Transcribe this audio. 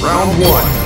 Round one.